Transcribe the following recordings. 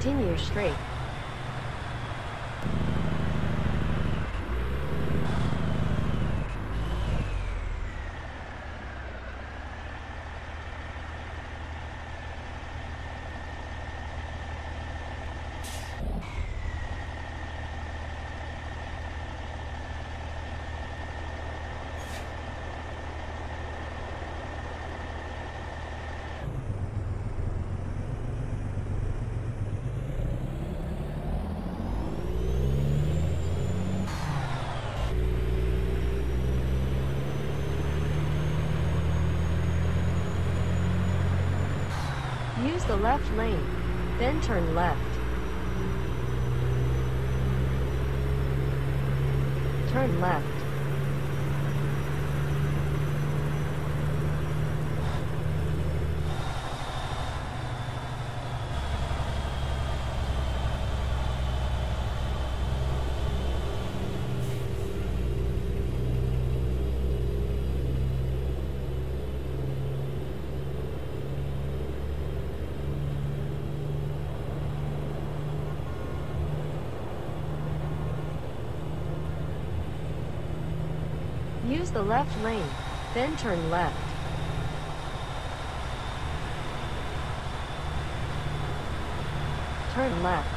Continue straight. Use the left lane, then turn left. Turn left. Use the left lane, then turn left. Turn left.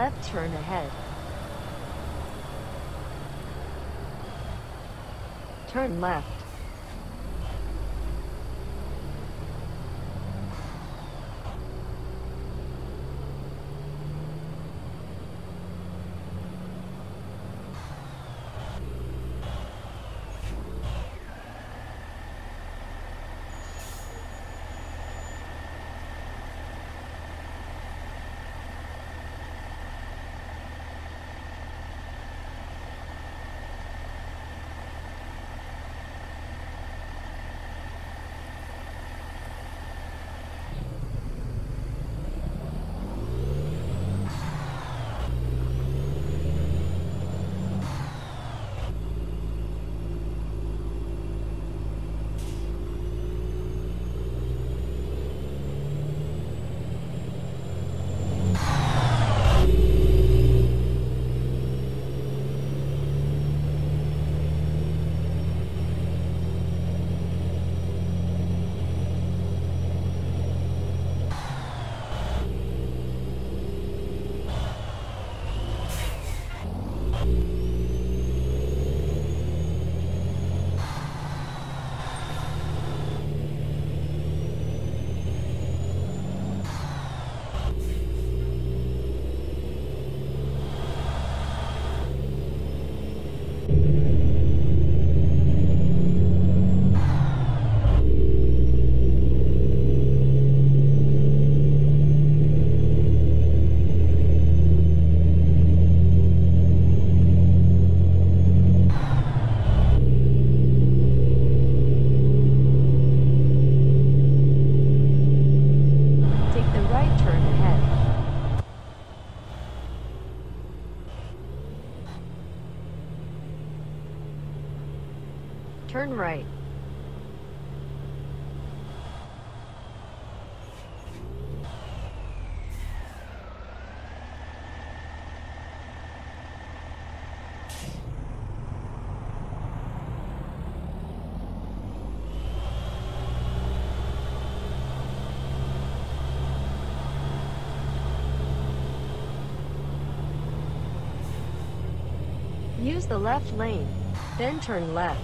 left turn ahead. Turn left. the left lane, then turn left.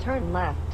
Turn left.